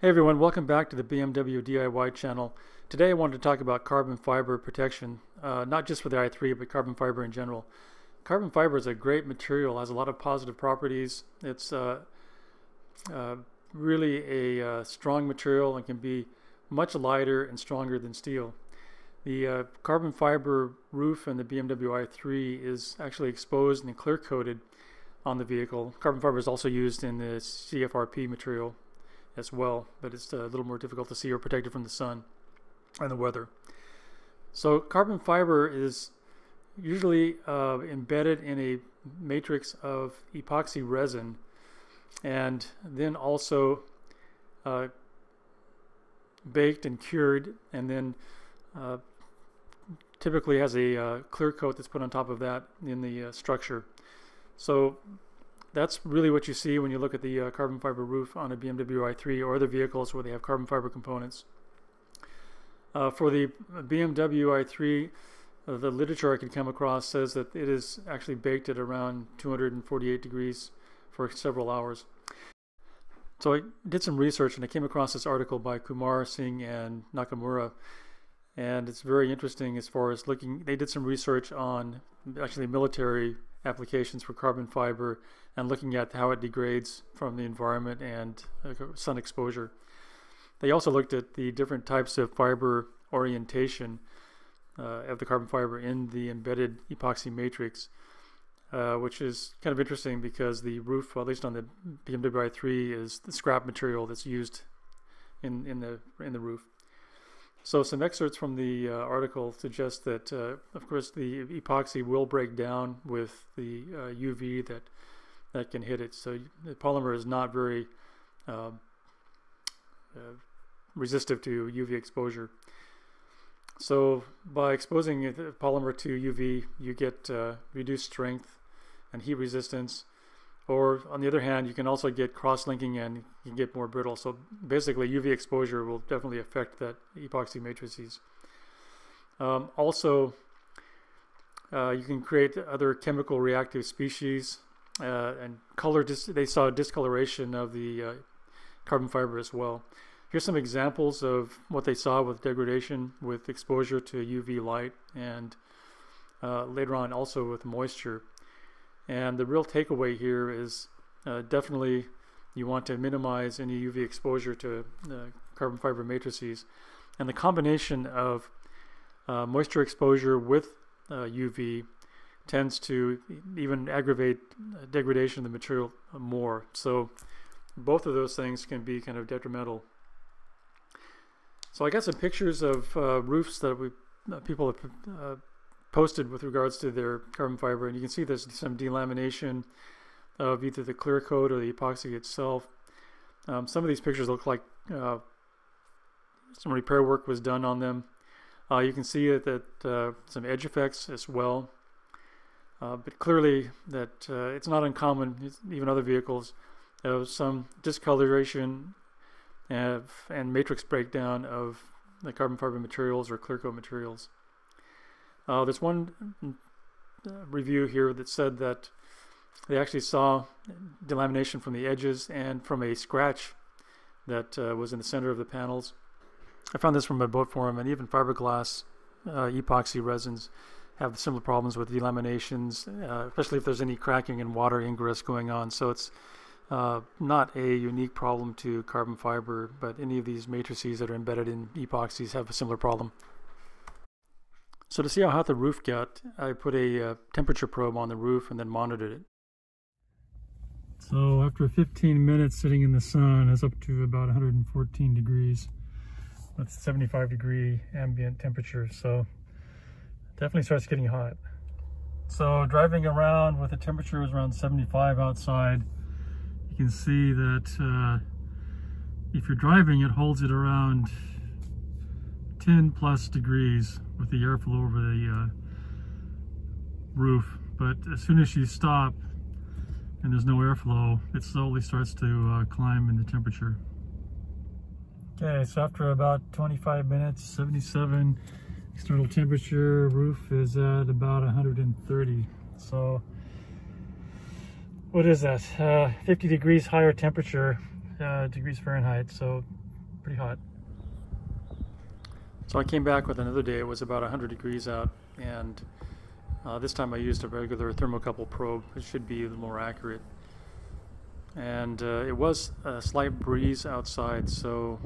Hey everyone, welcome back to the BMW DIY channel. Today I wanted to talk about carbon fiber protection, uh, not just for the i3, but carbon fiber in general. Carbon fiber is a great material, has a lot of positive properties. It's uh, uh, really a uh, strong material and can be much lighter and stronger than steel. The uh, carbon fiber roof in the BMW i3 is actually exposed and clear coated on the vehicle. Carbon fiber is also used in the CFRP material as well, but it's a little more difficult to see or protected from the sun and the weather. So carbon fiber is usually uh, embedded in a matrix of epoxy resin and then also uh, baked and cured and then uh, typically has a uh, clear coat that's put on top of that in the uh, structure. So that's really what you see when you look at the uh, carbon fiber roof on a BMW i3 or other vehicles where they have carbon fiber components. Uh, for the BMW i3, uh, the literature I could come across says that it is actually baked at around 248 degrees for several hours. So I did some research and I came across this article by Kumar Singh and Nakamura and it's very interesting as far as looking they did some research on actually military applications for carbon fiber and looking at how it degrades from the environment and uh, sun exposure. They also looked at the different types of fiber orientation uh, of the carbon fiber in the embedded epoxy matrix, uh, which is kind of interesting because the roof, well, at least on the BMW i3, is the scrap material that's used in, in, the, in the roof. So some excerpts from the uh, article suggest that, uh, of course, the epoxy will break down with the uh, UV that that can hit it. So the polymer is not very um, uh, resistive to UV exposure. So by exposing the polymer to UV, you get uh, reduced strength and heat resistance. Or on the other hand, you can also get cross-linking and you can get more brittle. So basically UV exposure will definitely affect that epoxy matrices. Um, also, uh, you can create other chemical reactive species uh, and color. they saw discoloration of the uh, carbon fiber as well. Here's some examples of what they saw with degradation with exposure to UV light and uh, later on also with moisture. And the real takeaway here is uh, definitely you want to minimize any UV exposure to uh, carbon fiber matrices. And the combination of uh, moisture exposure with UV uh, tends to even aggravate degradation of the material more. So both of those things can be kind of detrimental. So I got some pictures of uh, roofs that we uh, people have uh, posted with regards to their carbon fiber and you can see there's some delamination of either the clear coat or the epoxy itself. Um, some of these pictures look like uh, some repair work was done on them. Uh, you can see that uh, some edge effects as well. Uh, but clearly that uh, it's not uncommon, even other vehicles, of some discoloration and matrix breakdown of the carbon fiber materials or clear coat materials. Uh, there's one uh, review here that said that they actually saw delamination from the edges and from a scratch that uh, was in the center of the panels. I found this from a boat forum and even fiberglass uh, epoxy resins have similar problems with delaminations, uh, especially if there's any cracking and water ingress going on. So it's uh, not a unique problem to carbon fiber, but any of these matrices that are embedded in epoxies have a similar problem. So to see how hot the roof got, I put a uh, temperature probe on the roof and then monitored it. So after 15 minutes sitting in the sun, it's up to about 114 degrees. That's 75 degree ambient temperature, so definitely starts getting hot. So driving around with the temperature is around 75 outside, you can see that uh, if you're driving, it holds it around 10 plus degrees with the airflow over the uh, roof. But as soon as you stop and there's no airflow, it slowly starts to uh, climb in the temperature. Okay, so after about 25 minutes, 77 external temperature, roof is at about 130. So what is that? Uh, 50 degrees higher temperature, uh, degrees Fahrenheit. So pretty hot. So I came back with another day. It was about 100 degrees out, and uh, this time I used a regular thermocouple probe. It should be more accurate. And uh, it was a slight breeze outside, so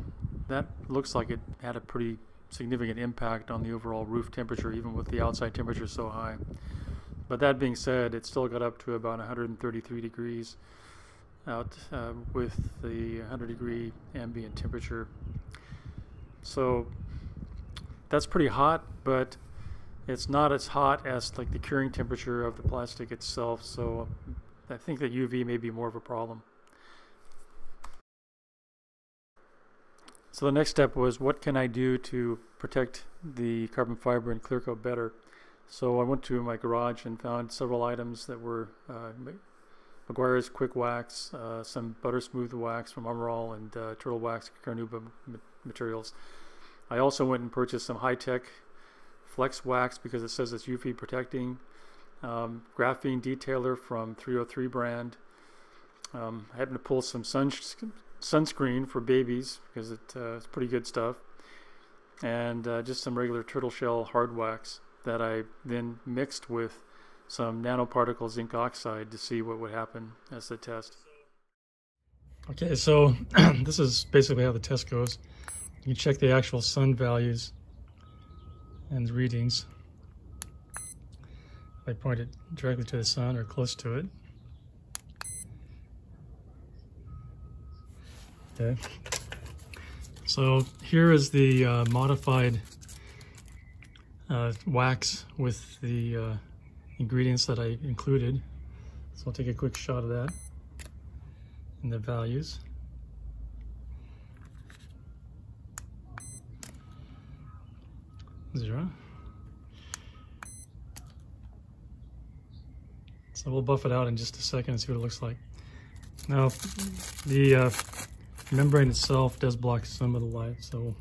that looks like it had a pretty significant impact on the overall roof temperature, even with the outside temperature so high. But that being said, it still got up to about 133 degrees out uh, with the 100 degree ambient temperature. So that's pretty hot, but it's not as hot as like the curing temperature of the plastic itself. So I think that UV may be more of a problem. So the next step was what can I do to protect the carbon fiber and clear coat better? So I went to my garage and found several items that were uh, Meguiar's Quick Wax, uh, some Butter Smooth Wax from Armor All, and uh, Turtle Wax Carnauba materials. I also went and purchased some high-tech Flex Wax because it says it's UV protecting. Um, graphene detailer from 303 brand. Um, I happened to pull some sun sunscreen for babies because it, uh, it's pretty good stuff. And uh, just some regular turtle shell hard wax that I then mixed with some nanoparticle zinc oxide to see what would happen as the test. Okay, so this is basically how the test goes. You check the actual sun values and readings. I point it directly to the sun or close to it. Okay. So here is the uh, modified uh, wax with the uh, ingredients that I included. So I'll take a quick shot of that and the values. Zero. So we'll buff it out in just a second and see what it looks like. Now, the uh, membrane itself does block some of the light, so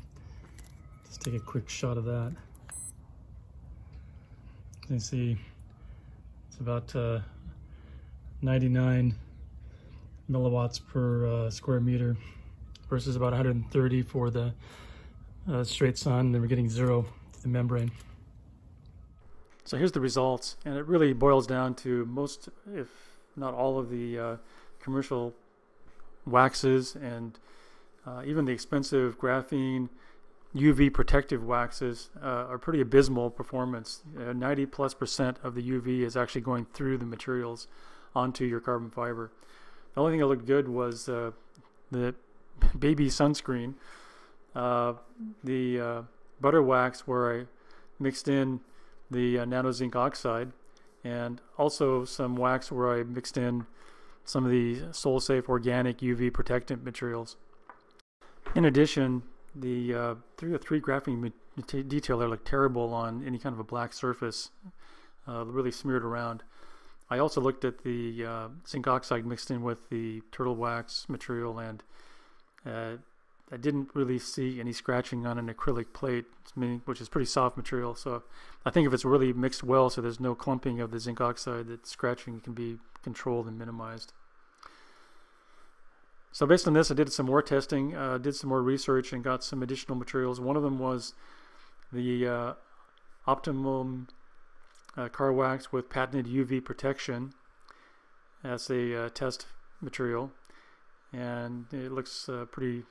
just take a quick shot of that. You can see it's about uh, 99 milliwatts per uh, square meter versus about 130 for the uh, straight sun. Then we're getting zero the membrane. So here's the results, and it really boils down to most, if not all of the uh, commercial waxes and uh, even the expensive graphene UV protective waxes uh, are pretty abysmal performance. Uh, 90 plus percent of the UV is actually going through the materials onto your carbon fiber. The only thing that looked good was uh, the baby sunscreen. Uh, the butter wax where I mixed in the uh, nano zinc oxide and also some wax where I mixed in some of the SolSafe organic UV protectant materials. In addition, the uh, 303 graphene detailer looked terrible on any kind of a black surface, uh, really smeared around. I also looked at the uh, zinc oxide mixed in with the turtle wax material and uh, I didn't really see any scratching on an acrylic plate, which is pretty soft material. So I think if it's really mixed well, so there's no clumping of the zinc oxide, that scratching can be controlled and minimized. So based on this, I did some more testing, uh, did some more research, and got some additional materials. One of them was the uh, Optimum uh, car wax with patented UV protection as a uh, test material, and it looks uh, pretty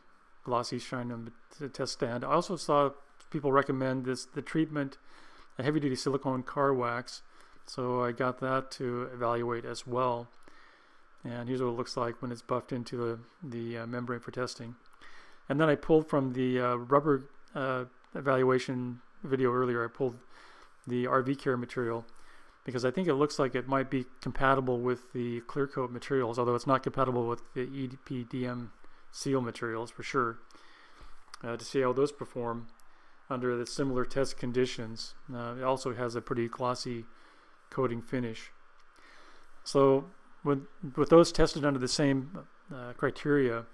glossy, shine on the test stand. I also saw people recommend this the treatment, a heavy-duty silicone car wax, so I got that to evaluate as well. And here's what it looks like when it's buffed into the, the uh, membrane for testing. And then I pulled from the uh, rubber uh, evaluation video earlier, I pulled the RV Care material because I think it looks like it might be compatible with the clear coat materials, although it's not compatible with the EPDM seal materials for sure, uh, to see how those perform under the similar test conditions. Uh, it also has a pretty glossy coating finish. So with, with those tested under the same uh, criteria,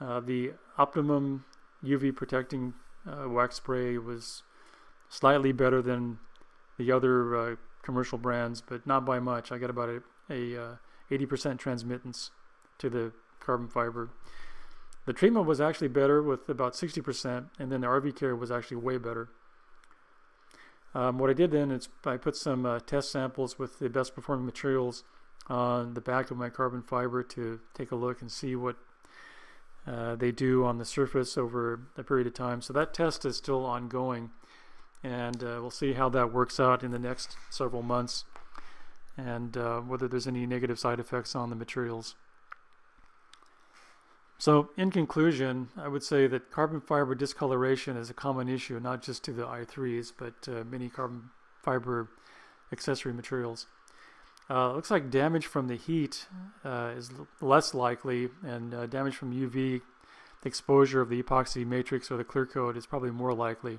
uh, the optimum UV protecting uh, wax spray was slightly better than the other uh, commercial brands, but not by much. I got about a, a 80% uh, transmittance to the carbon fiber. The treatment was actually better with about 60%, and then the RV care was actually way better. Um, what I did then is I put some uh, test samples with the best performing materials on the back of my carbon fiber to take a look and see what uh, they do on the surface over a period of time. So that test is still ongoing and uh, we'll see how that works out in the next several months and uh, whether there's any negative side effects on the materials. So in conclusion, I would say that carbon fiber discoloration is a common issue, not just to the i3s, but uh, many carbon fiber accessory materials. Uh, looks like damage from the heat uh, is less likely, and uh, damage from UV, exposure of the epoxy matrix or the clear coat is probably more likely.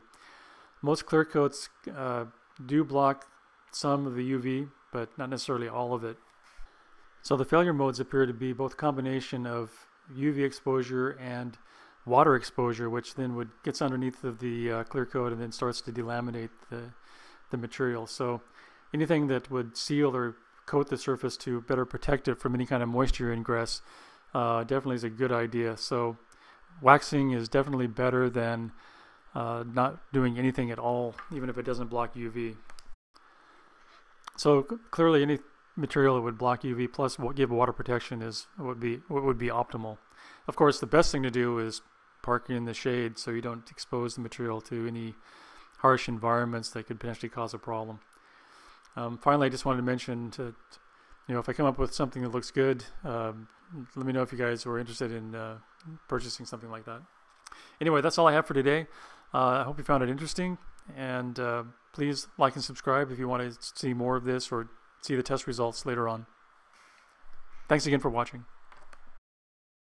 Most clear coats uh, do block some of the UV, but not necessarily all of it. So the failure modes appear to be both combination of UV exposure and water exposure, which then would gets underneath of the uh, clear coat and then starts to delaminate the, the material. So anything that would seal or coat the surface to better protect it from any kind of moisture ingress uh, definitely is a good idea. So waxing is definitely better than uh, not doing anything at all, even if it doesn't block UV. So clearly any material that would block UV plus what give water protection is would be what would be optimal. Of course, the best thing to do is park in the shade so you don't expose the material to any harsh environments that could potentially cause a problem. Um, finally, I just wanted to mention to, you know, if I come up with something that looks good, um, let me know if you guys are interested in uh, purchasing something like that. Anyway, that's all I have for today. Uh, I hope you found it interesting, and uh, please like and subscribe if you want to see more of this or see the test results later on. Thanks again for watching.